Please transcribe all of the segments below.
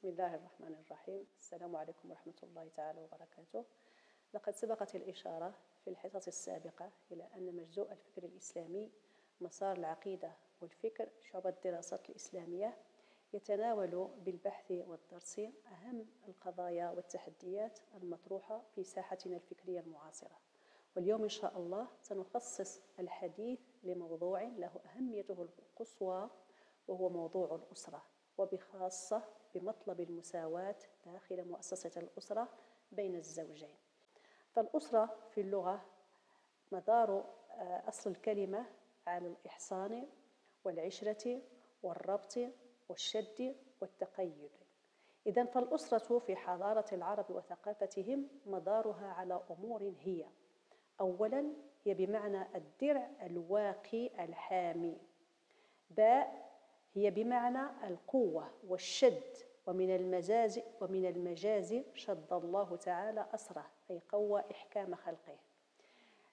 بسم الله الرحمن الرحيم. السلام عليكم ورحمة الله تعالى وبركاته. لقد سبقت الإشارة في الحصص السابقة إلى أن مجزوء الفكر الإسلامي مسار العقيدة والفكر شعبة الدراسات الإسلامية يتناول بالبحث والدرس أهم القضايا والتحديات المطروحة في ساحتنا الفكرية المعاصرة. واليوم إن شاء الله سنخصص الحديث لموضوع له أهميته القصوى وهو موضوع الأسرة وبخاصة بمطلب المساواة داخل مؤسسة الأسرة بين الزوجين. فالأسرة في اللغة مدار آه، أصل الكلمة على الإحصان والعشرة والربط والشد والتقيد. إذا فالأسرة في حضارة العرب وثقافتهم مدارها على أمور هي. أولا هي بمعنى الدرع الواقي الحامي. باء هي بمعنى القوة والشد. ومن المجاز ومن المجاز شد الله تعالى أسره أي قوى إحكام خلقه.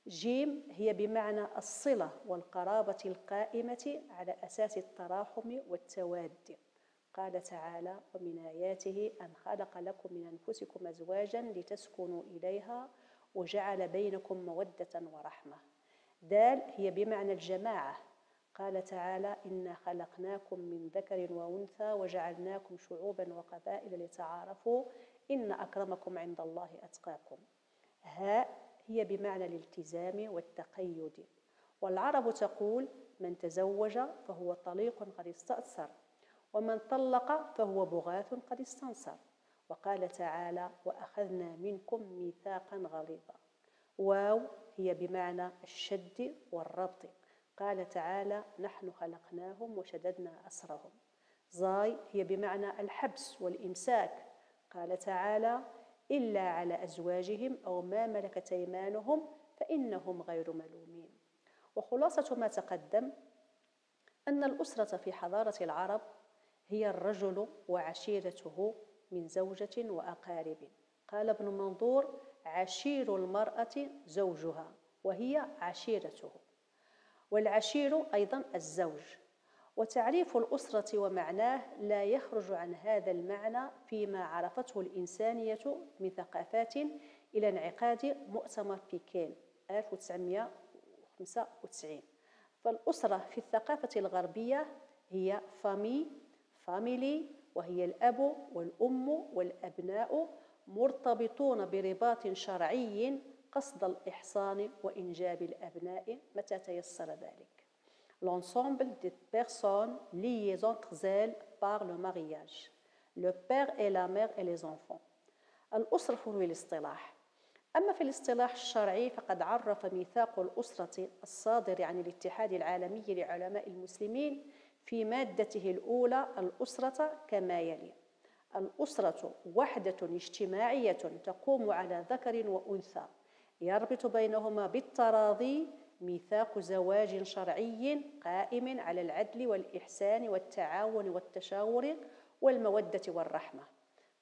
جيم هي بمعنى الصلة والقرابة القائمة على أساس التراحم والتواد. قال تعالى ومن آياته أن خلق لكم من أنفسكم أزواجا لتسكنوا إليها وجعل بينكم مودة ورحمة. دال هي بمعنى الجماعة قال تعالى إنا خلقناكم من ذكر وأنثى وجعلناكم شعوبا وقبائل لتعارفوا إن أكرمكم عند الله أتقاكم. هاء هي بمعنى الالتزام والتقيد. والعرب تقول من تزوج فهو طليق قد استأثر ومن طلق فهو بغاث قد استنصر. وقال تعالى وأخذنا منكم ميثاقا غليظا. واو هي بمعنى الشد والربط. قال تعالى نحن خلقناهم وشددنا أسرهم. زاي هي بمعنى الحبس والإمساك. قال تعالى إلا على أزواجهم أو ما ملكت أيمانهم فإنهم غير ملومين. وخلاصة ما تقدم أن الأسرة في حضارة العرب هي الرجل وعشيرته من زوجة وأقارب. قال ابن منظور عشير المرأة زوجها وهي عشيرته. والعشير أيضا الزوج. وتعريف الأسرة ومعناه لا يخرج عن هذا المعنى فيما عرفته الإنسانية من ثقافات إلى انعقاد مؤتمر بيكين 1995 فالأسرة في الثقافة الغربية هي فامي فاميلي وهي الأب والأم والأبناء مرتبطون برباط شرعي قصد الإحصان وإنجاب الأبناء متى تيسر ذلك. L'ensemble des personnes liées entre elles par le mariage, le père et la mère et les enfants. الأسرة في الاصطلاح. أما في الاصطلاح الشرعي فقد عرف ميثاق الأسرة الصادر عن الاتحاد العالمي لعلماء المسلمين في مادته الأولى الأسرة كما يلي. الأسرة وحدة اجتماعية تقوم على ذكر وأنثى. يربط بينهما بالتراضي ميثاق زواج شرعي قائم على العدل والإحسان والتعاون والتشاور والمودة والرحمة.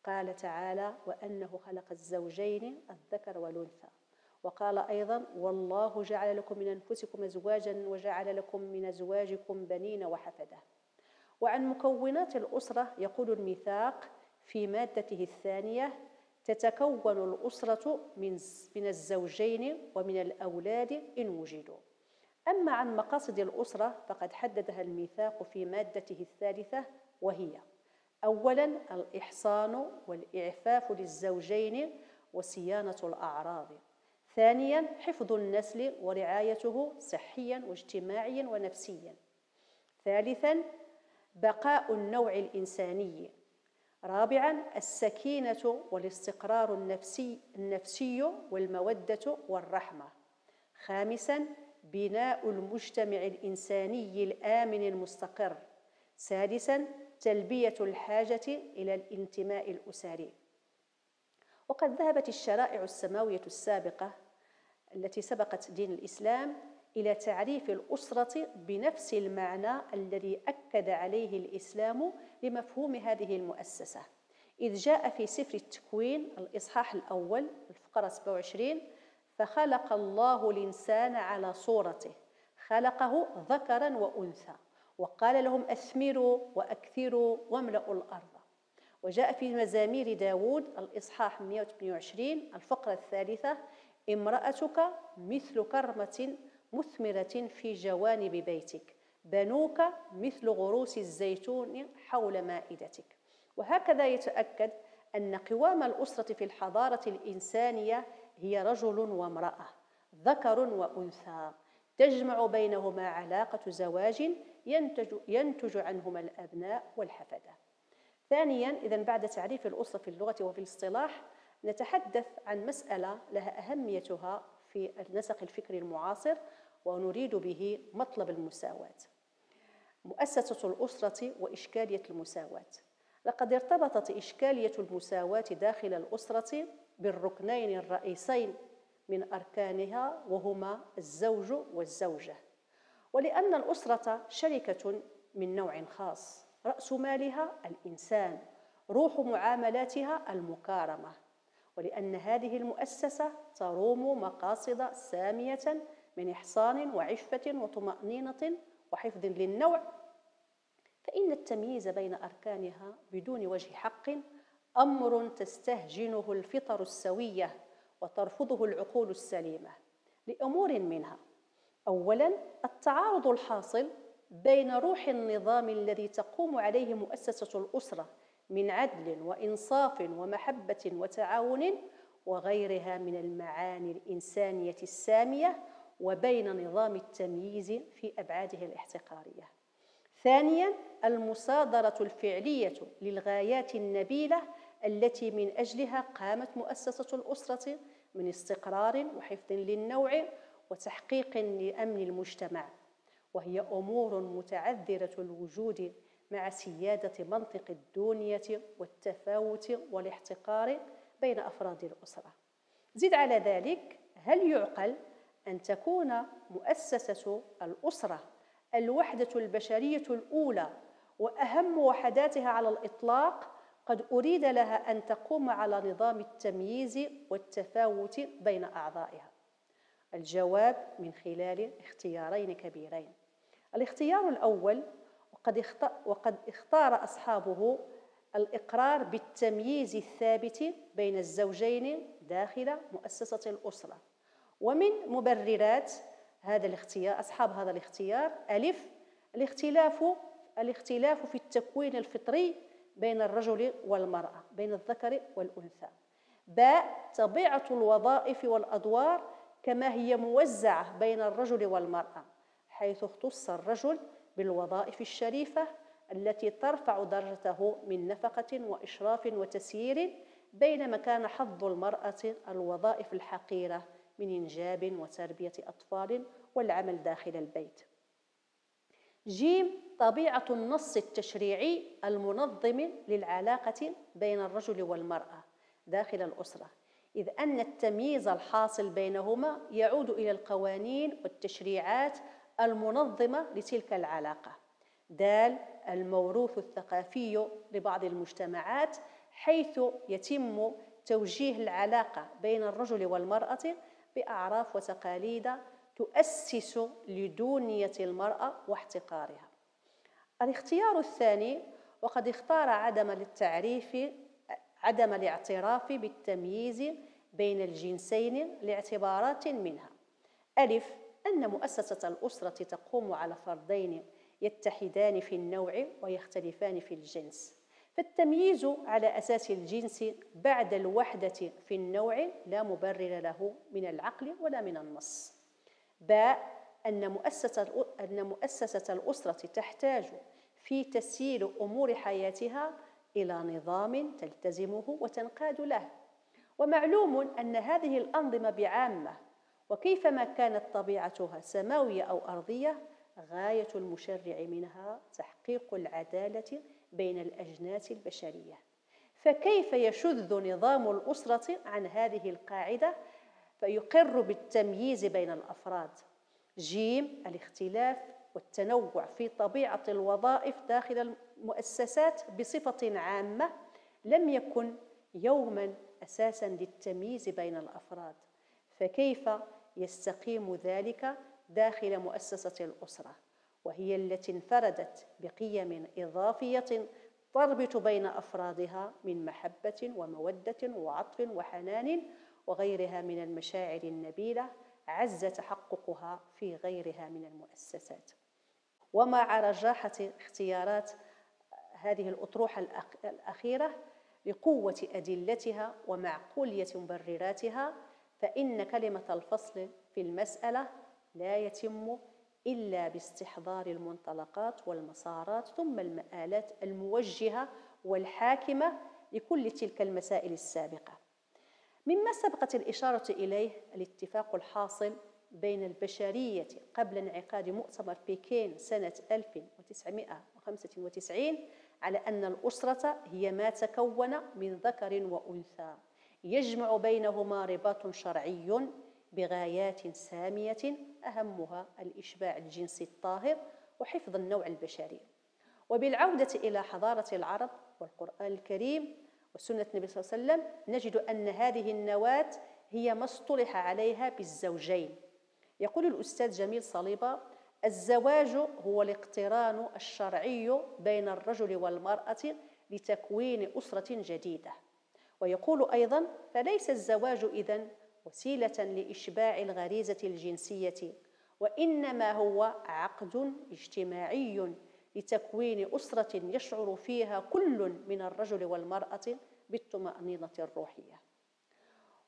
قال تعالى وأنه خلق الزوجين الذكر والأنثى وقال أيضا والله جعل لكم من أنفسكم أزواجا وجعل لكم من أزواجكم بنين وحفدة وعن مكونات الأسرة يقول الميثاق في مادته الثانية تتكون الأسرة من من الزوجين ومن الأولاد إن وجدوا. أما عن مقاصد الأسرة فقد حددها الميثاق في مادته الثالثة وهي أولا الإحصان والإعفاف للزوجين وصيانة الأعراض. ثانيا حفظ النسل ورعايته صحيا واجتماعيا ونفسيا. ثالثا بقاء النوع الإنساني رابعا السكينة والاستقرار النفسي النفسي والمودة والرحمة. خامسا بناء المجتمع الإنساني الآمن المستقر. سادسا تلبية الحاجة إلى الانتماء الأسري. وقد ذهبت الشرائع السماوية السابقة التي سبقت دين الإسلام إلى تعريف الأسرة بنفس المعنى الذي أكد عليه الإسلام لمفهوم هذه المؤسسة. إذ جاء في سفر التكوين الإصحاح الأول الفقرة 27 فخلق الله الإنسان على صورته. خلقه ذكرا وأنثى. وقال لهم أثمروا وأكثروا واملأوا الأرض. وجاء في مزامير داود الإصحاح 128 الفقرة الثالثة امرأتك مثل كرمة مثمرة في جوانب بيتك. بنوك مثل غروس الزيتون حول مائدتك. وهكذا يتأكد أن قوام الأسرة في الحضارة الإنسانية هي رجل وامرأة ذكر وأنثى. تجمع بينهما علاقة زواج ينتج, ينتج عنهما الأبناء والحفدة. ثانيا إذا بعد تعريف الأسرة في اللغة وفي الاصطلاح نتحدث عن مسألة لها أهميتها في النسق الفكري المعاصر ونريد به مطلب المساواة. مؤسسة الأسرة وإشكالية المساواة. لقد ارتبطت إشكالية المساواة داخل الأسرة بالركنين الرئيسين من أركانها وهما الزوج والزوجة. ولأن الأسرة شركة من نوع خاص رأس مالها الإنسان روح معاملاتها المكارمة. ولأن هذه المؤسسة تروم مقاصد سامية من إحصان وعفة وطمأنينة وحفظ للنوع. فإن التمييز بين أركانها بدون وجه حق أمر تستهجنه الفطر السوية وترفضه العقول السليمة لأمور منها. أولا التعارض الحاصل بين روح النظام الذي تقوم عليه مؤسسة الأسرة من عدل وإنصاف ومحبة وتعاون وغيرها من المعاني الإنسانية السامية وبين نظام التمييز في أبعاده الاحتقارية. ثانيا المصادرة الفعلية للغايات النبيلة التي من أجلها قامت مؤسسة الأسرة من استقرار وحفظ للنوع وتحقيق لأمن المجتمع. وهي أمور متعذرة الوجود مع سيادة منطق الدونية والتفاوت والاحتقار بين أفراد الأسرة. زد على ذلك هل يعقل أن تكون مؤسسة الأسرة الوحدة البشرية الأولى وأهم وحداتها على الإطلاق قد أريد لها أن تقوم على نظام التمييز والتفاوت بين أعضائها. الجواب من خلال اختيارين كبيرين. الاختيار الأول وقد وقد اختار أصحابه الإقرار بالتمييز الثابت بين الزوجين داخل مؤسسة الأسرة. ومن مبررات هذا الاختيار أصحاب هذا الاختيار ألف الاختلاف الاختلاف في التكوين الفطري بين الرجل والمرأة بين الذكر والأنثى. باء طبيعة الوظائف والأدوار كما هي موزعة بين الرجل والمرأة حيث اختص الرجل بالوظائف الشريفة التي ترفع درجته من نفقة وإشراف وتسيير بينما كان حظ المرأة الوظائف الحقيرة. من إنجاب وتربية أطفال والعمل داخل البيت. جيم طبيعة النص التشريعي المنظم للعلاقة بين الرجل والمرأة داخل الأسرة إذ أن التمييز الحاصل بينهما يعود إلى القوانين والتشريعات المنظمة لتلك العلاقة. دال الموروث الثقافي لبعض المجتمعات حيث يتم توجيه العلاقة بين الرجل والمرأة بأعراف وتقاليد تؤسس لدونية المرأة واحتقارها. الاختيار الثاني وقد اختار عدم التعريف عدم الاعتراف بالتمييز بين الجنسين لاعتبارات منها. ألف أن مؤسسة الأسرة تقوم على فردين يتحدان في النوع ويختلفان في الجنس. فالتمييز على أساس الجنس بعد الوحدة في النوع لا مبرر له من العقل ولا من النص. باء أن مؤسسة, أن مؤسسة الأسرة تحتاج في تسيير أمور حياتها إلى نظام تلتزمه وتنقاد له. ومعلوم أن هذه الأنظمة بعامة وكيفما كانت طبيعتها سماوية أو أرضية غاية المشرع منها تحقيق العدالة بين الأجناس البشرية. فكيف يشذ نظام الأسرة عن هذه القاعدة؟ فيقر بالتمييز بين الأفراد. جيم الاختلاف والتنوع في طبيعة الوظائف داخل المؤسسات بصفة عامة لم يكن يوما أساسا للتمييز بين الأفراد. فكيف يستقيم ذلك داخل مؤسسة الأسرة؟ وهي التي انفردت بقيم إضافية تربط بين أفرادها من محبة ومودة وعطف وحنان وغيرها من المشاعر النبيلة عز تحققها في غيرها من المؤسسات. ومع رجاحة اختيارات هذه الأطروحة الأخيرة لقوة أدلتها ومعقولية مبرراتها فإن كلمة الفصل في المسألة لا يتم إلا باستحضار المنطلقات والمسارات ثم المآلات الموجهة والحاكمة لكل تلك المسائل السابقة. مما سبقت الإشارة إليه الاتفاق الحاصل بين البشرية قبل انعقاد مؤتمر بكين سنة 1995 على أن الأسرة هي ما تكون من ذكر وأنثى. يجمع بينهما رباط شرعي بغايات سامية أهمها الإشباع الجنسي الطاهر وحفظ النوع البشري. وبالعودة إلى حضارة العرب والقرآن الكريم وسنة النبي صلى الله عليه وسلم نجد أن هذه النواة هي ما اصطلح عليها بالزوجين. يقول الأستاذ جميل صليبة الزواج هو الاقتران الشرعي بين الرجل والمرأة لتكوين أسرة جديدة. ويقول أيضا فليس الزواج إذن وسيلة لإشباع الغريزة الجنسية وإنما هو عقد اجتماعي لتكوين أسرة يشعر فيها كل من الرجل والمرأة بالطمأنينة الروحية.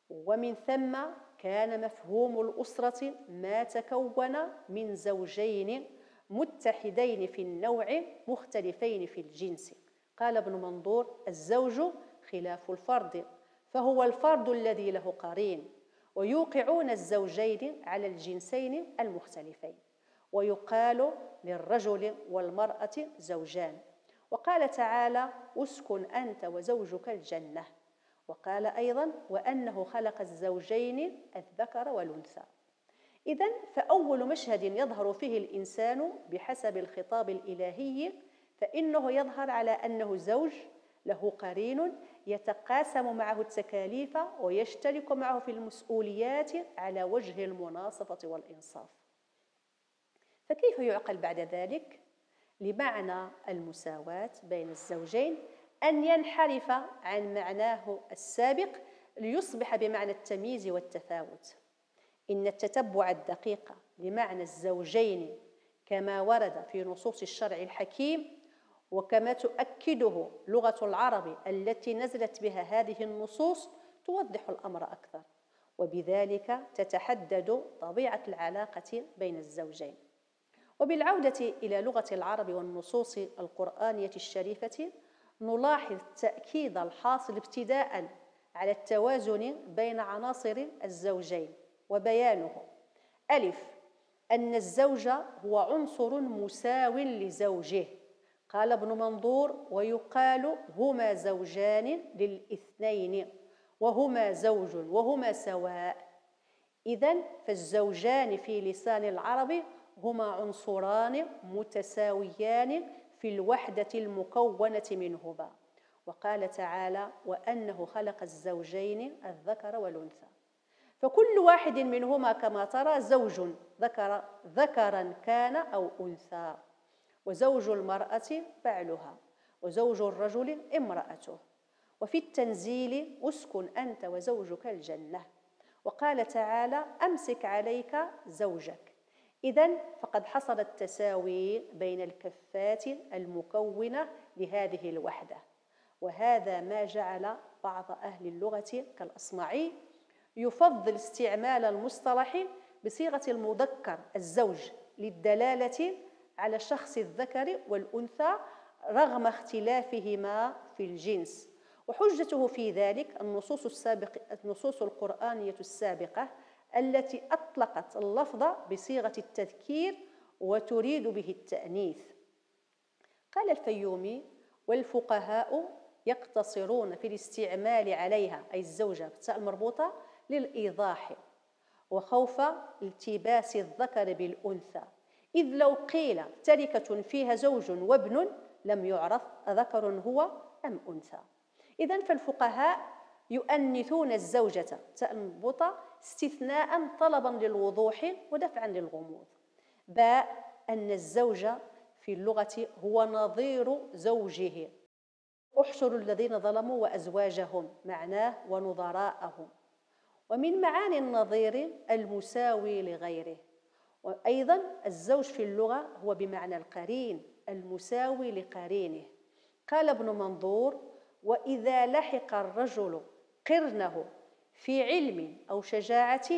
ومن ثم كان مفهوم الأسرة ما تكون من زوجين متحدين في النوع مختلفين في الجنس. قال ابن منظور الزوج خلاف الفرد فهو الفرد الذي له قرين. ويوقعون الزوجين على الجنسين المختلفين. ويقال للرجل والمرأة زوجان. وقال تعالى أسكن أنت وزوجك الجنة وقال أيضا وأنه خلق الزوجين الذكر والأنثى إذا فأول مشهد يظهر فيه الإنسان بحسب الخطاب الإلهي فإنه يظهر على أنه زوج له قرين يتقاسم معه التكاليف ويشترك معه في المسؤوليات على وجه المناصفة والإنصاف. فكيف يعقل بعد ذلك؟ لمعنى المساواة بين الزوجين أن ينحرف عن معناه السابق ليصبح بمعنى التمييز والتفاوت. إن التتبع الدقيق لمعنى الزوجين كما ورد في نصوص الشرع الحكيم وكما تؤكده لغة العرب التي نزلت بها هذه النصوص توضح الأمر أكثر. وبذلك تتحدد طبيعة العلاقة بين الزوجين. وبالعودة إلى لغة العرب والنصوص القرآنية الشريفة نلاحظ التأكيد الحاصل ابتداء على التوازن بين عناصر الزوجين وبيانه. ألف أن الزوج هو عنصر مساو لزوجه. قال ابن منظور ويقال هما زوجان للاثنين وهما زوج وهما سواء. إذا فالزوجان في لسان العرب هما عنصران متساويان في الوحدة المكونة منهما. وقال تعالى وأنه خلق الزوجين الذكر والأنثى. فكل واحد منهما كما ترى زوج ذكر ذكرا كان أو أنثى. وزوج المرأة بعلها وزوج الرجل امرأته. وفي التنزيل أسكن أنت وزوجك الجنة. وقال تعالى أمسك عليك زوجك. إذا فقد حصل التساوي بين الكفات المكونة لهذه الوحدة. وهذا ما جعل بعض أهل اللغة كالأصمعي يفضل استعمال المصطلح بصيغة المذكر الزوج للدلالة على الشخص الذكر والأنثى رغم اختلافهما في الجنس. وحجته في ذلك النصوص السابق النصوص القرآنية السابقة التي أطلقت اللفظ بصيغة التذكير وتريد به التأنيث. قال الفيومي والفقهاء يقتصرون في الاستعمال عليها أي الزوجة بالتاء المربوطة للإيضاح وخوف التباس الذكر بالأنثى إذ لو قيل تركة فيها زوج وابن لم يعرف ذكر هو أم أنثى. إذا فالفقهاء يؤنثون الزوجة المربوطة استثناء طلبا للوضوح ودفعا للغموض. باء أن الزوج في اللغة هو نظير زوجه. احشروا الذين ظلموا وأزواجهم معناه ونظراءهم. ومن معاني النظير المساوي لغيره. وأيضا الزوج في اللغة هو بمعنى القرين المساوي لقرينه. قال ابن منظور وإذا لحق الرجل قرنه في علم أو شجاعة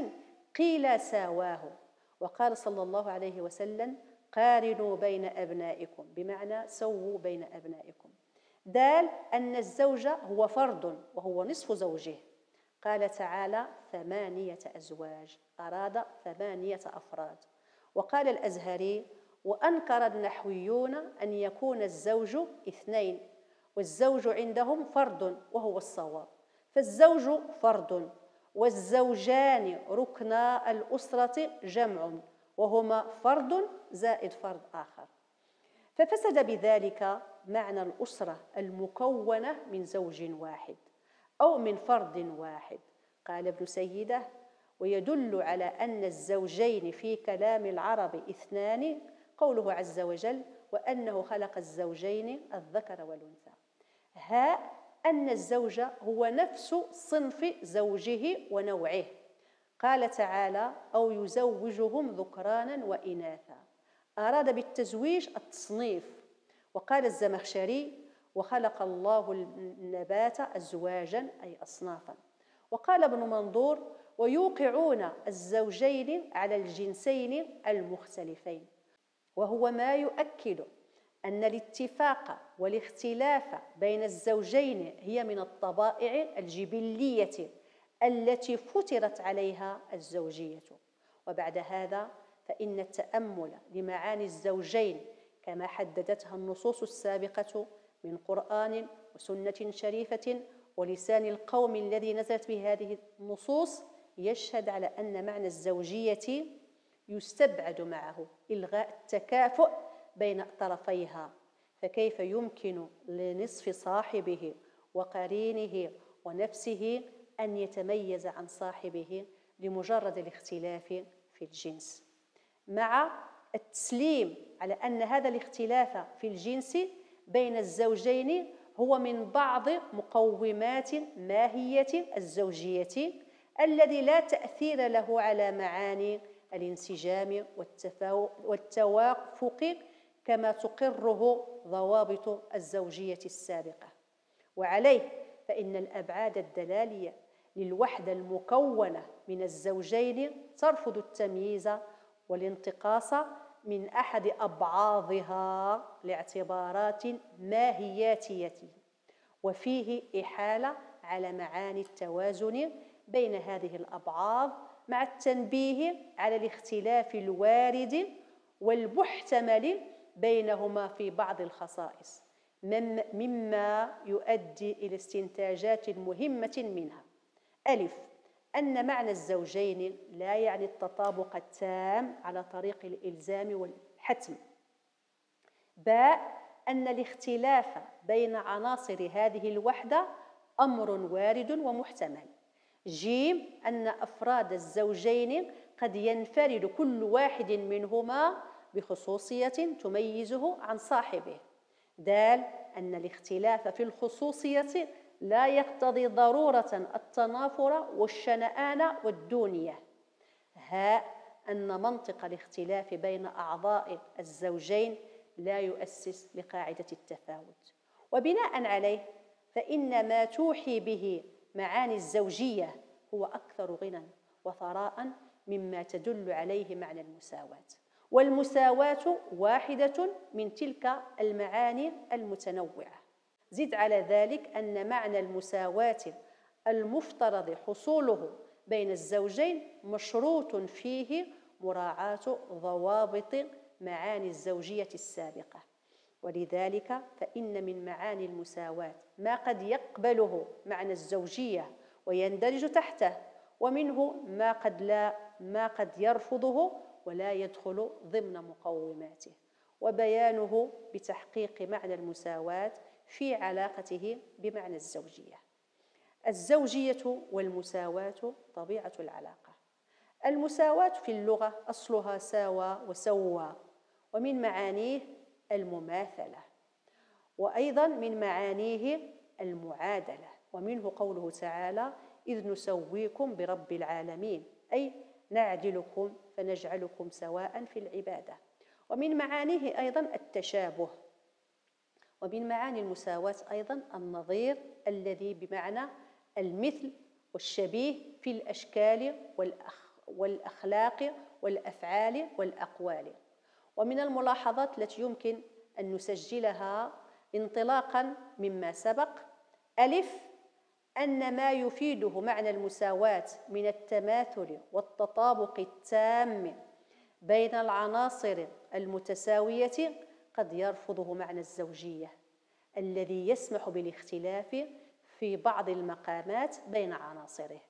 قيل ساواه. وقال صلى الله عليه وسلم قارنوا بين أبنائكم بمعنى سووا بين أبنائكم. دال أن الزوج هو فرد وهو نصف زوجه. قال تعالى ثمانية أزواج أراد ثمانية أفراد. وقال الأزهري وأنكر النحويون أن يكون الزوج اثنين والزوج عندهم فرد وهو الصواب. فالزوج فرد والزوجان ركنا الأسرة جمع وهما فرد زائد فرد آخر. ففسد بذلك معنى الأسرة المكونة من زوج واحد. أو من فرد واحد. قال ابن سيدة ويدل على أن الزوجين في كلام العرب اثنان قوله عز وجل وأنه خلق الزوجين الذكر والأنثى ها أن الزوج هو نفس صنف زوجه ونوعه. قال تعالى أو يزوجهم ذكرانا وإناثا أراد بالتزويج التصنيف. وقال الزمخشري وخلق الله النبات أزواجا أي أصنافا. وقال ابن منظور ويوقعون الزوجين على الجنسين المختلفين. وهو ما يؤكد أن الاتفاق والاختلاف بين الزوجين هي من الطبائع الجبلية التي فترت عليها الزوجية. وبعد هذا فإن التأمل لمعاني الزوجين كما حددتها النصوص السابقة من قرآن وسنة شريفة ولسان القوم الذي نزلت به هذه النصوص يشهد على أن معنى الزوجية يستبعد معه إلغاء التكافؤ بين طرفيها. فكيف يمكن لنصف صاحبه وقرينه ونفسه أن يتميز عن صاحبه لمجرد الاختلاف في الجنس؟ مع التسليم على أن هذا الاختلاف في الجنس بين الزوجين هو من بعض مقومات ماهية الزوجية الذي لا تأثير له على معاني الانسجام والتوافق كما تقره ضوابط الزوجية السابقة. وعليه فإن الأبعاد الدلالية للوحدة المكونة من الزوجين ترفض التمييز والانتقاص من أحد أبعاضها لاعتبارات ماهياتية وفيه إحالة على معاني التوازن بين هذه الأبعاض مع التنبيه على الاختلاف الوارد والمحتمل بينهما في بعض الخصائص مما يؤدي إلى استنتاجات مهمة منها. ألف. أن معنى الزوجين لا يعني التطابق التام على طريق الإلزام والحتم. باء أن الاختلاف بين عناصر هذه الوحدة أمر وارد ومحتمل. جيم أن أفراد الزوجين قد ينفرد كل واحد منهما بخصوصية تميزه عن صاحبه. دال أن الاختلاف في الخصوصية لا يقتضي ضرورة التنافر والشنآن والدونية. ها أن منطق الاختلاف بين أعضاء الزوجين لا يؤسس لقاعدة التفاوت. وبناء عليه فإن ما توحي به معاني الزوجية هو أكثر غنى وثراء مما تدل عليه معنى المساواة. والمساواة واحدة من تلك المعاني المتنوعة. زد على ذلك أن معنى المساواة المفترض حصوله بين الزوجين مشروط فيه مراعاة ضوابط معاني الزوجية السابقة. ولذلك فإن من معاني المساواة ما قد يقبله معنى الزوجية ويندرج تحته ومنه ما قد لا ما قد يرفضه ولا يدخل ضمن مقوماته. وبيانه بتحقيق معنى المساواة في علاقته بمعنى الزوجية. الزوجية والمساواة طبيعة العلاقة. المساواة في اللغة أصلها ساوى وسوى ومن معانيه المماثلة وأيضا من معانيه المعادلة ومنه قوله تعالى إذ نسويكم برب العالمين أي نعدلكم فنجعلكم سواء في العبادة. ومن معانيه أيضا التشابه ومن معاني المساواة أيضا النظير الذي بمعنى المثل والشبيه في الأشكال والأخ والأخلاق والأفعال والأقوال. ومن الملاحظات التي يمكن أن نسجلها انطلاقا مما سبق ألف أن ما يفيده معنى المساواة من التماثل والتطابق التام بين العناصر المتساوية قد يرفضه معنى الزوجية الذي يسمح بالاختلاف في بعض المقامات بين عناصره.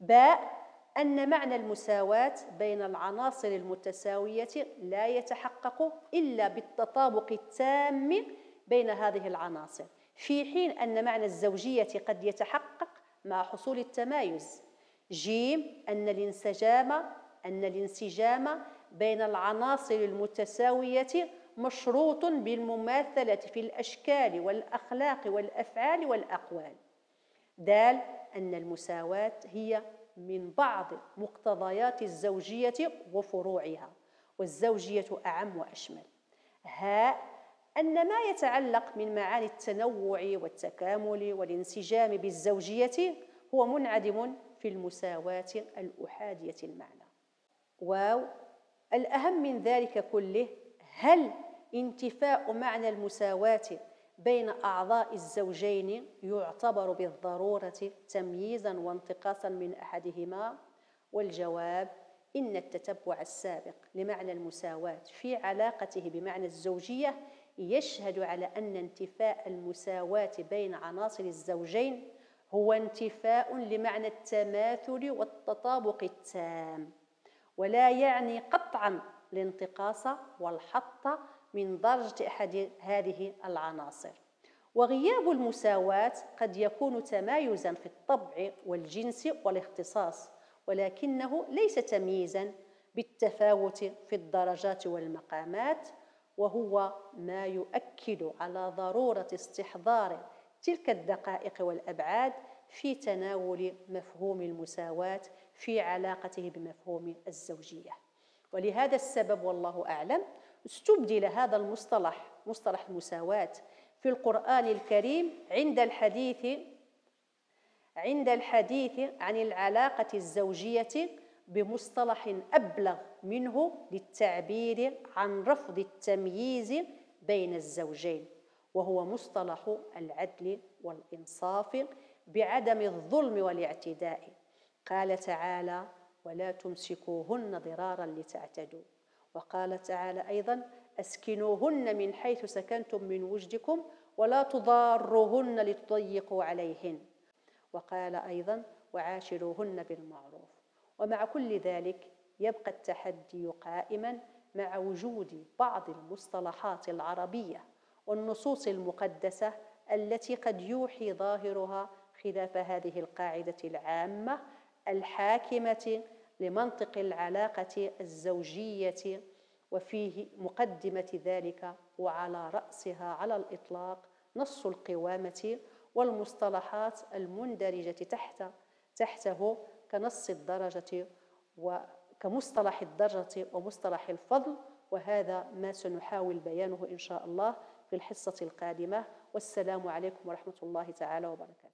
باء أن معنى المساواة بين العناصر المتساوية لا يتحقق إلا بالتطابق التام بين هذه العناصر في حين أن معنى الزوجية قد يتحقق مع حصول التمايز. جيم أن الانسجام أن الانسجام بين العناصر المتساوية مشروط بالمماثلة في الأشكال والأخلاق والأفعال والأقوال. دال أن المساواة هي من بعض مقتضيات الزوجية وفروعها والزوجية أعم وأشمل. هاء أن ما يتعلق من معاني التنوع والتكامل والانسجام بالزوجية هو منعدم في المساواة الأحادية المعنى. واو! الأهم من ذلك كله هل انتفاء معنى المساواة بين أعضاء الزوجين يعتبر بالضرورة تمييزا وانتقاصا من أحدهما والجواب إن التتبع السابق لمعنى المساواة في علاقته بمعنى الزوجية يشهد على أن انتفاء المساواة بين عناصر الزوجين هو انتفاء لمعنى التماثل والتطابق التام ولا يعني قطعا الانتقاص والحط من درجة أحد هذه العناصر. وغياب المساواة قد يكون تمايزا في الطبع والجنس والاختصاص ولكنه ليس تمييزا بالتفاوت في الدرجات والمقامات وهو ما يؤكد على ضرورة استحضار تلك الدقائق والأبعاد في تناول مفهوم المساواة في علاقته بمفهوم الزوجية. ولهذا السبب والله أعلم استبدل هذا المصطلح مصطلح المساواة في القرآن الكريم عند الحديث عند الحديث عن العلاقة الزوجية بمصطلح أبلغ منه للتعبير عن رفض التمييز بين الزوجين وهو مصطلح العدل والإنصاف بعدم الظلم والاعتداء. قال تعالى ولا تمسكوهن ضرارا لتعتدوا. وقال تعالى أيضا أسكنوهن من حيث سكنتم من وجدكم ولا تضاروهن لتضيقوا عليهن. وقال أيضا وعاشروهن بالمعروف. ومع كل ذلك يبقى التحدي قائما مع وجود بعض المصطلحات العربية والنصوص المقدسة التي قد يوحي ظاهرها خلاف هذه القاعدة العامة الحاكمة لمنطق العلاقة الزوجية وفيه مقدمة ذلك وعلى رأسها على الإطلاق نص القوامة والمصطلحات المندرجة تحت تحته كنص الدرجة وكمصطلح الدرجة ومصطلح الفضل. وهذا ما سنحاول بيانه إن شاء الله في الحصة القادمة. والسلام عليكم ورحمة الله تعالى وبركاته.